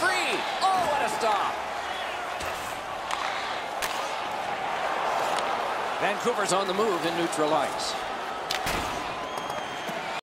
free. Oh, what a stop. Vancouver's on the move in neutral ice.